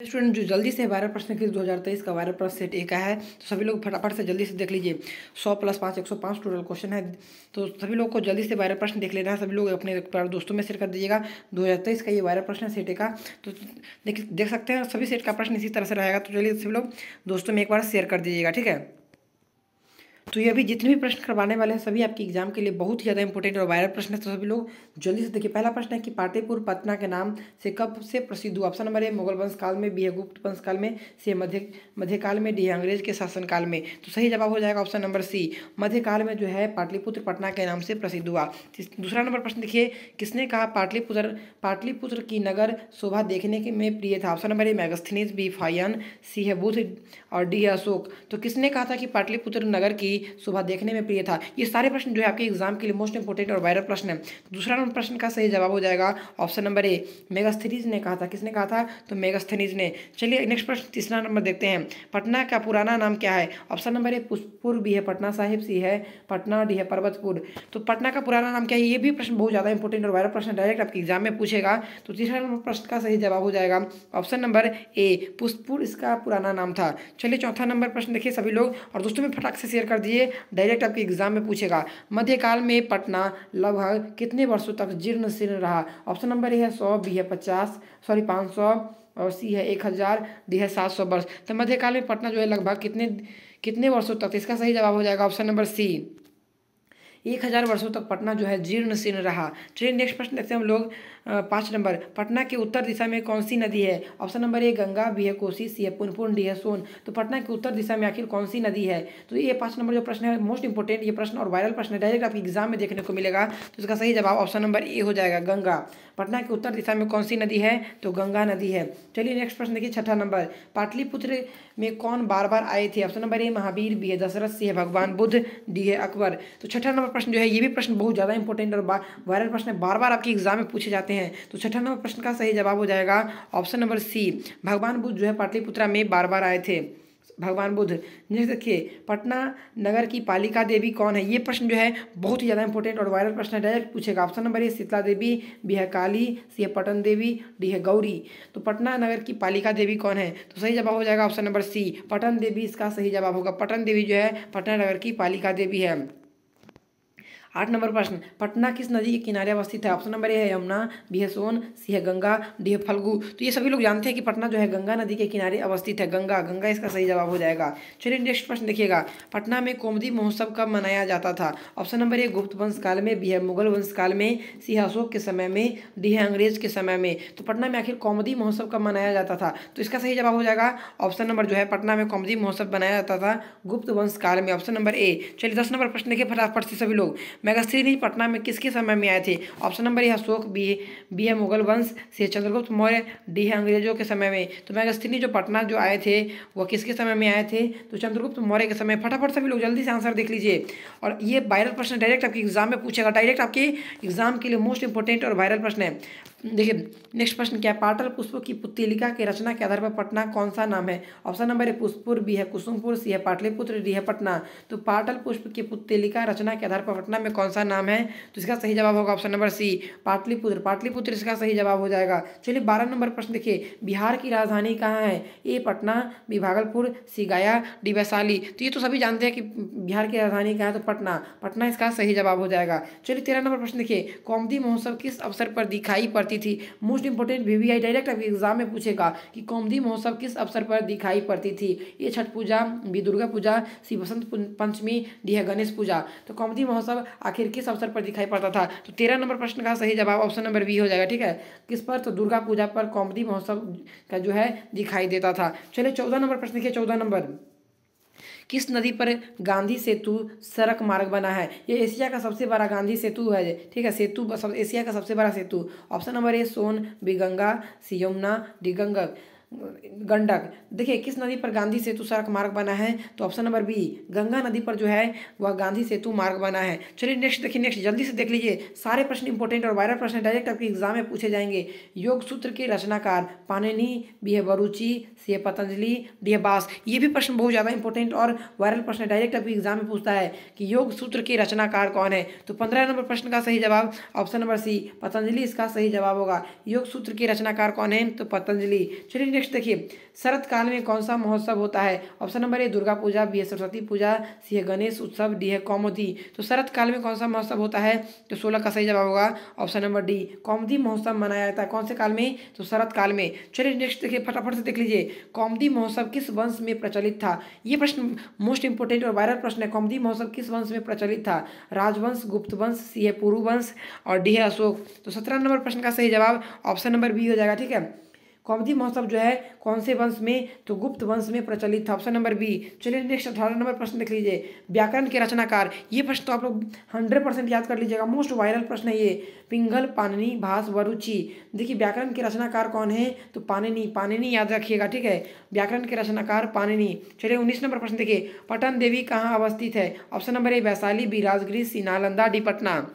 Student जो जल्दी से वायरल प्रश्न के दो हज़ार तेईस का वायरल प्रश्न सेट एक है तो सभी लोग फटाफट से जल्दी से देख लीजिए। सौ प्लस पाँच, एक सौ पाँच टोटल क्वेश्चन है। तो सभी लोग को जल्दी से वायरल प्रश्न देख लेना है। सभी लोग अपने दोस्तों में शेयर कर दीजिएगा। दो हज़ार तेईस का ये वायरल प्रश्न है सेट का तो देख देख सकते हैं, सभी सेट का प्रश्न इसी तरह से रहेगा। तो चलिए सभी लोग दोस्तों में एक बार शेयर कर दीजिएगा, ठीक है? तो ये अभी जितने भी प्रश्न करवाने वाले हैं, सभी आपके एग्ज़ाम के लिए बहुत ही ज़्यादा इंपॉर्टेंट और वायरल प्रश्न है। तो सभी लोग जल्दी से देखिए, पहला प्रश्न है कि पाटेपुर पटना के नाम से कब से प्रसिद्ध हुआ? ऑप्शन नंबर ए मुगल वंश काल में बी है गुप्त वंश काल में सी मध्य, मध्यकाल में डी है अंग्रेज़ के शासनकाल में। तो सही जवाब हो जाएगा ऑप्शन नंबर सी मध्यकाल में जो है पाटलिपुत्र पटना के नाम से प्रसिद्ध हुआ। दूसरा नंबर प्रश्न देखिए, किसने कहा पाटलिपुत्र पाटलिपुत्र की नगर शोभा देखने के में प्रिय था? Option number A Megasthenes B Fahien C है बुध और डी है अशोक। तो किसने कहा था कि पाटलिपुत्र नगर की शोभा देखने में प्रिय था। ये सारे प्रश्न जो है आपके एग्ज़ाम के लिए मोस्ट इंपॉर्टेंट और वायरल प्रश्न है। दूसरा नंबर प्रश्न का सही जवाब हो जाएगा ऑप्शन नंबर ए मेगास्थनीज ने कहा था। किसने कहा था? तो मेगास्थनीज ने। चलिए नेक्स्ट प्रश्न तीसरा नंबर देखते हैं। पटना का पुराना नाम क्या है? ऑप्शन नंबर ए पुष्पुर भी है। पटना साहिब सी है, पटना डी है, पर्वतपुर। तो पटना का पुराना नाम क्या है? ये भी प्रश्न बहुत ज़्यादा इंपॉर्टेंट और वायरल प्रश्न डायरेक्ट आपके एग्ज़ाम में पूछेगा। तो तीसरा नंबर प्रश्न का सही जवाब हो जाएगा। ऑप्शन नंबर ए पुष्पुर इसका पुराना नाम था। चलिए चौथा नंबर प्रश्न देखिए सभी लोग। और दोस्तों, में फटाक से शेयर कर दिए डायरेक्ट आपके एग्ज़ाम में पूछेगा। मध्यकाल में पटना लगभग कितने वर्षों तक जीर्ण शीर्ण रहा? ऑप्शन नंबर ए है सौ, बी है पचास, सॉरी, पाँच सौ, और सी है एक हज़ार, डी है सात सौ वर्ष। तो मध्यकाल में पटना जो है लगभग कितने कितने वर्षों तक? इसका सही जवाब हो जाएगा ऑप्शन नंबर सी। एक हज़ार वर्षों तक पटना जो है जीर्ण शीर्ण रहा। चलिए नेक्स्ट प्रश्न देखते हैं हम लोग पाँच नंबर। पटना के उत्तर दिशा में कौन सी नदी है? Option number A Ganga B है कोसी सी है पुनपुन डी है सोन। तो पटना के उत्तर दिशा में आखिर कौन सी नदी है? तो ये पाँच नंबर जो प्रश्न है मोस्ट इंपॉर्टेंट ये प्रश्न और वायरल प्रश्न है। डायरेक्ट आपके एग्ज़ाम में देखने को मिलेगा तो इसका सही जवाब ऑप्शन नंबर ए हो जाएगा, गंगा। पटना के उत्तर दिशा में कौन सी नदी है? तो गंगा नदी है। चलिए नेक्स्ट प्रश्न देखिए, छठा नंबर। पाटलिपुत्र में कौन बार बार आए थे? Option number A Mahavir B है दशरथ सी है भगवान बुद्ध डी है अकबर। तो छठा नंबर प्रश्न जो है ये भी प्रश्न बहुत ज़्यादा इंपॉर्टेंट और वायरल प्रश्न बार बार आपके एग्ज़ाम में पूछे जाते हैं। तो छठा नंबर प्रश्न का सही जवाब हो जाएगा ऑप्शन नंबर सी भगवान बुद्ध जो है पाटलिपुत्रा में बार बार आए थे। भगवान बुद्ध, नेक्स्ट देखिए, पटना नगर की पालिका देवी कौन है? ये प्रश्न जो है बहुत ही ज़्यादा इंपॉर्टेंट और वायरल प्रश्न है। डायरेक्ट पूछेगा। Option number A Sheetala Devi B है काली सी है पटन देवी डी है गौरी। तो पटना नगर की पालिका देवी कौन है? तो सही जवाब हो जाएगा option number C Patan Devi, इसका सही जवाब होगा। पटन देवी जो है पटना नगर की पालिका देवी है। आठ नंबर प्रश्न। पटना किस नदी के किनारे अवस्थित है? ऑप्शन नंबर ए है यमुना बी है सोन सी है गंगा डी है फल्गु। तो ये सभी लोग जानते हैं कि पटना जो है गंगा नदी के किनारे अवस्थित है। गंगा गंगा इसका सही जवाब हो जाएगा। चलिए नेक्स्ट प्रश्न देखिएगा। पटना में कोमदी महोत्सव कब मनाया जाता था? ऑप्शन नंबर ए गुप्त वंश काल में बी है मुगल वंश काल में सी है अशोक के समय में डी है अंग्रेज़ के समय में। तो पटना में आखिर कौमदी महोत्सव कब मनाया जाता था? तो इसका सही जवाब हो जाएगा। ऑप्शन नंबर जो है, पटना में कौमदी महोत्सव मनाया जाता था गुप्त वंश काल में। ऑप्शन नंबर ए चलिए दस नंबर प्रश्न देखिए फटाफट से सभी लोग। मेगास्त्री पटना में किसके समय में आए थे? Option number A Ashok B B है मुगल वंश सी चंद्रगुप्त मौर्य डी है अंग्रेज़ों के समय में। तो मेगास्थिनी जो पटना जो आए थे, वो किसके समय में आए थे? तो चंद्रगुप्त मौर्य के समय। फटाफट सभी लोग जल्दी से आंसर देख लीजिए। और ये वायरल प्रश्न डायरेक्ट आपके एग्ज़ाम में पूछेगा। डायरेक्ट आपके एग्ज़ाम के लिए मोस्ट इंपॉर्टेंट और वायरल प्रश्न है। देखिए नेक्स्ट प्रश्न क्या है? पाटल पुष्प की पुत्तिलिका के रचना के आधार पर पटना कौन सा नाम है? Option number A, Pushpur, B है कुसुमपुर, सी है पाटलिपुत्र, डी है पटना। तो पाटल पुष्प की पुत्तिलिका रचना के आधार पर पटना में कौन सा नाम है? तो इसका सही जवाब होगा option number C, Pataliputra. Pataliputra इसका सही जवाब हो जाएगा। चलिए, बारह नंबर प्रश्न देखिए। बिहार की राजधानी कहाँ है? A, Patna, B, Bhagalpur, C, Gaya, D, Vaishali. तो ये तो सभी जानते हैं कि बिहार की राजधानी कहाँ है तो पटना। पटना इसका सही जवाब हो जाएगा। चलिए, तेरह नंबर प्रश्न देखिए। कौमदी महोत्सव किस अवसर पर दिखाई पड़ती पड़ती थी। मोस्ट इंपॉर्टेंट वीवीआई डायरेक्ट अभी एग्ज़ाम में पूछेगा कि कौमदी महोत्सव किस अवसर पर दिखाई पड़ती थी। ये Chhath Puja, B Durga Puja C Basant Panchami, D है गणेश पूजा। तो कौमदी महोत्सव आखिर किस अवसर पर दिखाई पड़ता था? तो तेरह नंबर प्रश्न का सही जवाब ऑप्शन नंबर बी हो जाएगा, ठीक है? किस पर? तो दुर्गा पूजा पर कौमदी महोत्सव का जो है दिखाई देता था। चलिए चौदह नंबर प्रश्न देखिए, चौदह नंबर। किस नदी पर गांधी सेतु सड़क मार्ग बना है? ये एशिया का सबसे बड़ा गांधी सेतु है ठीक है, सेतु एशिया का सबसे बड़ा सेतु। ऑप्शन नंबर ए, सोन, बिगंगा गंगा सी यमुना डी गंगा गंडक। देखिए, किस नदी पर गांधी सेतु सड़क मार्ग बना है? तो ऑप्शन नंबर बी, गंगा नदी पर जो है, वह गांधी सेतु मार्ग बना है। चलिए नेक्स्ट देखिए नेक्स्ट जल्दी से देख लीजिए। सारे प्रश्न इंपॉर्टेंट और वायरल प्रश्न डायरेक्ट आपके एग्ज़ाम में पूछे जाएँगे। योग सूत्र के रचनाकार पानिनी बी है बरुचि सी है पतंजलि डी है बास, ये भी प्रश्न बहुत ज़्यादा इंपॉर्टेंट और वायरल प्रश्न डायरेक्ट आपके एग्ज़ाम में पूछता है कि योग सूत्र के रचनाकार कौन है? तो पंद्रह नंबर प्रश्न का सही जवाब ऑप्शन नंबर सी, पतंजलि, इसका सही जवाब होगा। योग सूत्र के रचनाकार कौन है? तो पतंजलि। चलिए नेक्स्ट देखिए शरद काल में कौन सा महोत्सव होता है? Option number A, Durga Puja, B है सरस्वती पूजा, सी है गणेश उत्सव, डी है कौमुदी। तो शरद काल में कौन सा महोत्सव होता है? तो सोलह का सही जवाब होगा ऑप्शन नंबर डी, कौमदी महोत्सव मनाया जाता है। कौन से काल में? तो शरत काल में। चलिए नेक्स्ट देखिए, फटाफट से देख लीजिए, कौमदी महोत्सव किस वंश में प्रचलित था? ये प्रश्न मोस्ट इंपोर्टेंट और वायरल प्रश्न है। कौमदी महोत्सव किस वंश में प्रचलित था? राजवंश, गुप्त वंश, सी है पुरु वंश और डी है अशोक। तो सत्रह नंबर प्रश्न का सही जवाब ऑप्शन नंबर बी हो जाएगा, ठीक है? कौमदी महोत्सव जो है, कौन से वंश में? तो गुप्त वंश में प्रचलित था। ऑप्शन नंबर बी चलिए नेक्स्ट अठारह नंबर प्रश्न देख लीजिए। व्याकरण के रचनाकार। ये प्रश्न तो आप लोग हंड्रेड परसेंट याद कर लीजिएगा। मोस्ट वायरल प्रश्न है ये। पिंगल, पाननी, भास, वरुचि। देखिए, व्याकरण के रचनाकार कौन है? तो पानिनी। पानिनी याद रखिएगा, ठीक है? व्याकरण के रचनाकार पानिनी। चलिए, उन्नीस नंबर प्रश्न देखिए। पटन देवी कहाँ अवस्थित है? Option number A Vaishali B Rajgir C Nalanda D, Patna.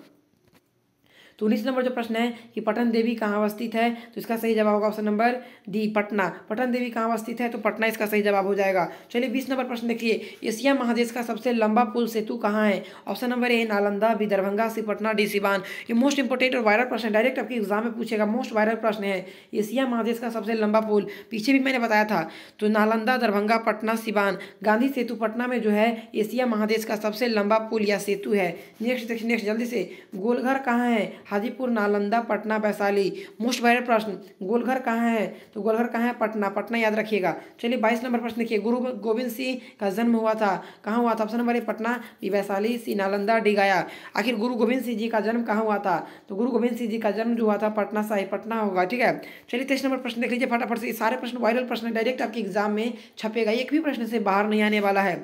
तो उन्नीस नंबर जो प्रश्न है कि पटन देवी कहाँ अवस्थित है? तो इसका सही जवाब होगा option number D Patna. Patan Devi कहाँ अवस्थित है? तो पटना इसका सही जवाब हो जाएगा। चलिए बीस नंबर प्रश्न देखिए। एशिया महादेश का सबसे लंबा पुल सेतु कहाँ है? Option number A Nalanda B Darbhanga C Patna D Siwan. ये मोस्ट इंपोर्टेंट और वायरल प्रश्न डायरेक्ट आपके एग्ज़ाम में पूछेगा। मोस्ट वायरल प्रश्न है। एशिया महादेश का सबसे लंबा पुल। पीछे भी मैंने बताया था। तो नालंदा, दरभंगा, पटना, सिवान। गांधी सेतु पटना में जो है, एशिया महादेश का सबसे लंबा पुल या सेतु है। नेक्स्ट नेक्स्ट जल्दी से। गोलघर कहाँ है? हाजीपुर, नालंदा, पटना, वैशाली। मोस्ट वायरल प्रश्न, गोलघर कहाँ है? तो गोलघर कहाँ है? पटना। पटना याद रखिएगा। चलिए बाईस नंबर प्रश्न देखिए। गुरु गोविंद सिंह का जन्म हुआ था। कहाँ हुआ था? Option number A, Patna Vaishali, C, Nalanda, D, Gaya. आखिर गुरु गोविंद सिंह जी का जन्म कहाँ हुआ था? तो गुरु गोविंद सिंह जी का जन्म जो हुआ था, पटना साहिब पटना होगा, ठीक है? चलिए तेईस नंबर प्रश्न देख लीजिए फटाफट से। सारे प्रश्न वायरल प्रश्न डायरेक्ट आपके एग्ज़ाम में छपेगा एक भी प्रश्न से बाहर नहीं आने वाला है।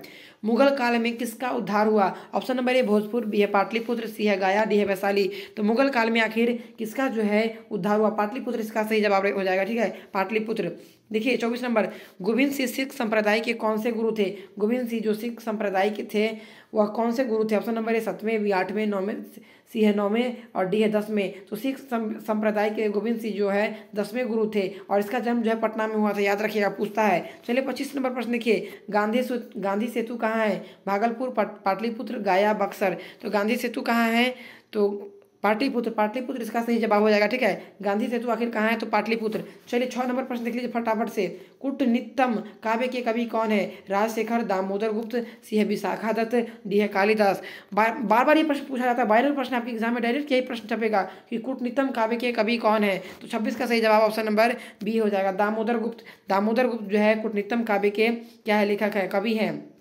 मुगल काल में किसका उद्धार हुआ? Option number A Bhojpur B है पाटलिपुत्र सी है गाया डी है वैशाली। तो मुगल काल में आखिर किसका जो है उद्धार हुआ? पाटलिपुत्र इसका सही जवाब हो जाएगा, ठीक है? पाटलिपुत्र। देखिए, चौबीस नंबर, गोविंद सिंह सिख संप्रदाय के कौन से गुरु थे? गोविंद सिंह जो सिख संप्रदाय के थे, वह कौन से गुरु थे? ऑप्शन नंबर ए सतवें आठवें, नौवें सी है नौ में और डी है दस में तो सिख संप्रदाय के गोविंद सिंह जो है, दसवें गुरु थे और इसका जन्म जो है पटना में हुआ था, याद रखिएगा, पूछता है। चलिए पच्चीस नंबर प्रश्न देखिए। गांधी गांधी सेतु कहाँ है? भागलपुर पाटलिपुत्र, गाया, बक्सर। तो गांधी सेतु कहाँ है? तो पाटलिपुत्र पाटलिपुत्र इसका सही जवाब हो जाएगा, ठीक है? गांधी सेतु आखिर कहाँ है? तो पाटलिपुत्र। चलिए छः नंबर प्रश्न देख लीजिए फटाफट से। कुटनित्तम काव्य के कवि कौन है? राजशेखर दामोदर गुप्त, सी है विशाखा दत्त, डी है कालिदास। बार बार बार ये प्रश्न पूछा जाता है। वायरल प्रश्न आपके एग्ज़ाम में डायरेक्ट यही प्रश्न छपेगा कि कुटनित्तम काव्य के कवि कौन है? तो छब्बीस का सही जवाब ऑप्शन नंबर बी हो जाएगा, दामोदर गुप्त। दामोदर गुप्त जो है कुटनित्तम काव्य के क्या है? लेखक है, कवि है।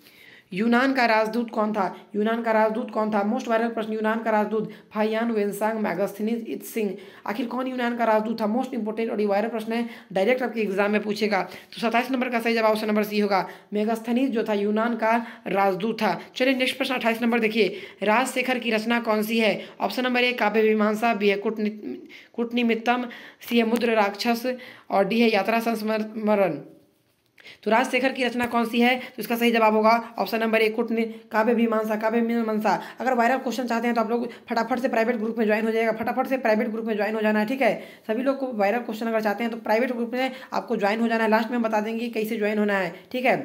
यूनान का राजदूत कौन था? यूनान का राजदूत कौन था? मोस्ट वायरल प्रश्न यूनान का राजदूत फाइयान वेंसांग मैगस्थनीज इत सिंह। आखिर कौन यूनान का राजदूत था? मोस्ट इंपोर्टेंट और ये वायरल प्रश्न है डायरेक्ट आपके एग्ज़ाम में पूछेगा। तो सत्ताईस नंबर का सही जवाब ऑप्शन नंबर सी होगा। मेगास्थनीज जो था, यूनान का राजदूत था। चलिए नेक्स्ट प्रश्न अट्ठाईस नंबर देखिए। राजशेखर की रचना कौन सी है? ऑप्शन नंबर ए काव्य मीमांसा बी है कुटनिमित्तम सी है मुद्र राक्षस, और डी है यात्रा संस्मरण तो राजशेखर की रचना कौन सी है? तो इसका सही जवाब होगा ऑप्शन नंबर एक कुट काव्य भी मानसा, काव्य मनसा। अगर वायरल क्वेश्चन चाहते हैं तो आप लोग फटाफट से प्राइवेट ग्रुप में ज्वाइन हो जाएगा। फटाफट से प्राइवेट ग्रुप में ज्वाइन हो जाना है, ठीक है? सभी लोग को वायरल क्वेश्चन अगर चाहते हैं तो प्राइवेट ग्रुप में आपको ज्वाइन हो जाना है। लास्ट में बता देंगे कैसे ज्वाइन होना है, ठीक है?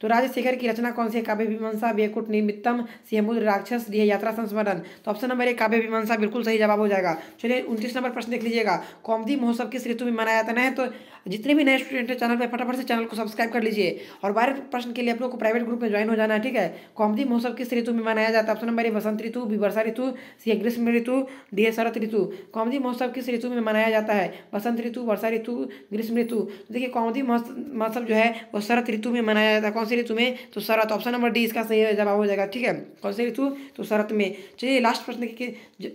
तो राजशेखर की रचना कौन सी है? काव्य मीमांसा बेकुट निमित्तम सिहमुद्र राक्षस डी यात्रा, संस्मरण। तो ऑप्शन नंबर एक, काव्य मीमांसा, बिल्कुल सही जवाब हो जाएगा। चलिए उनतीस नंबर प्रश्न देख लीजिएगा। कौमदी महोत्सव किस ऋतु में मनाया जाता है तो जितने भी नए स्टूडेंट हैं, चैनल पर फटाफट से चैनल को सब्सक्राइब कर लीजिए। और बारह प्रश्न के लिए आप लोग को प्राइवेट ग्रुप में ज्वाइन हो जाना है, ठीक है? कौमदी महोत्सव किस ऋतु में मनाया जाता है? ऑप्शन नंबर ए, बसंत ऋतु, बी, वर्षा ऋतु, सी, ग्रीष्म ऋतु, डी शरत ऋतु। कौमदी महोत्सव किस ऋतु में मनाया जाता है? बसंत ऋतु, वर्षा ऋतु, ग्रीष्म ऋतु। देखिए कौमदी महोत्सव जो है, वो शरत ऋतु में मनाया जाता है। कौन सी ऋतु में तो शरत ऑप्शन नंबर डी इसका सही जवाब हो जाएगा, ठीक है? कौन सी ऋतु तो शरत में चलिए लास्ट प्रश्न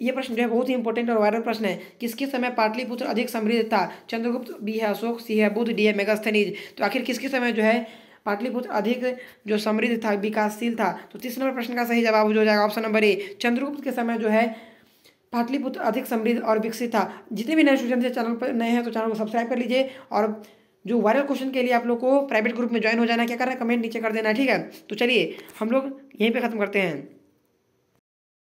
ये प्रश्न जो है बहुत ही इंपॉर्टेंट और वायरल प्रश्न है। किसके समय पाटलिपुत्र अधिक समृद्ध था? चंद्रगुप्त, बी है अशोक, सी है बुद्ध, डी है मेगास्थनीज तो आखिर किसके समय जो है पाटलिपुत्र अधिक जो समृद्ध था, विकासशील था? तो तीस नंबर प्रश्न का सही जवाब हो जाएगा ऑप्शन नंबर ए। चंद्रगुप्त के समय जो है पाटलिपुत्र अधिक समृद्ध और विकसित था। जितने भी नए स्टूडेंट चैनल पर नए हैं तो चैनल को सब्सक्राइब कर लीजिए और जो वायरल क्वेश्चन के लिए आप लोग को प्राइवेट ग्रुप में ज्वाइन हो जाना, क्या करना कमेंट नीचे कर देना, ठीक है? तो चलिए, हम लोग यहीं पर ख़त्म करते हैं।